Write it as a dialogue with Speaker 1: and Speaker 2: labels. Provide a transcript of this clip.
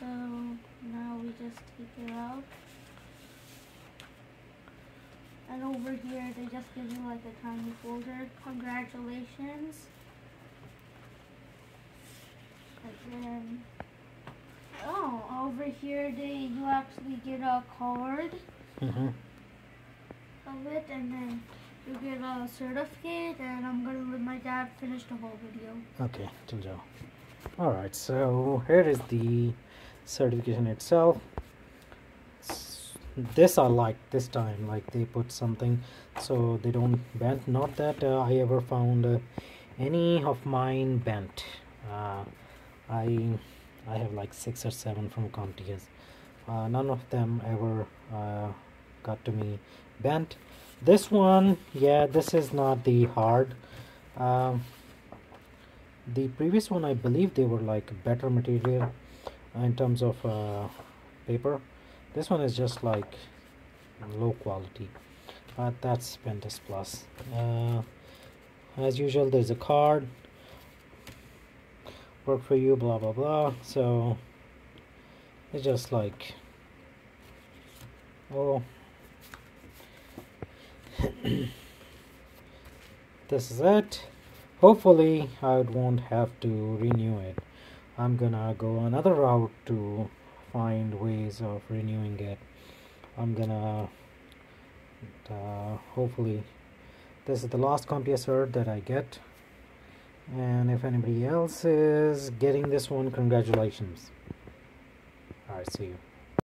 Speaker 1: so now we just take it out. And over here, they just give you like a tiny folder. Congratulations. And then, oh, over here, they you actually get a card
Speaker 2: Mm-hmm.
Speaker 1: of it, and then you get a certificate. And I'm gonna let my dad finish the whole video.
Speaker 2: Okay, chill Joe. Alright, so here is the certification itself. This I like this time, like they put something so they don't bend. Not that uh, I ever found uh, any of mine bent. Uh, I I have like six or seven from CompTIAs. Uh, none of them ever uh, got to me bent. This one, yeah, this is not the hard. Um, the previous one i believe they were like better material in terms of uh, paper. This one is just like low quality but that's PenTest plus. Uh, as usual there's a card. Work for you blah blah blah. So it's just like oh. This is it. Hopefully I won't have to renew it. I'm gonna go another route to find ways of renewing it. I'm gonna uh, hopefully this is the last cert that I get. And if anybody else is getting this one congratulations. Alright see you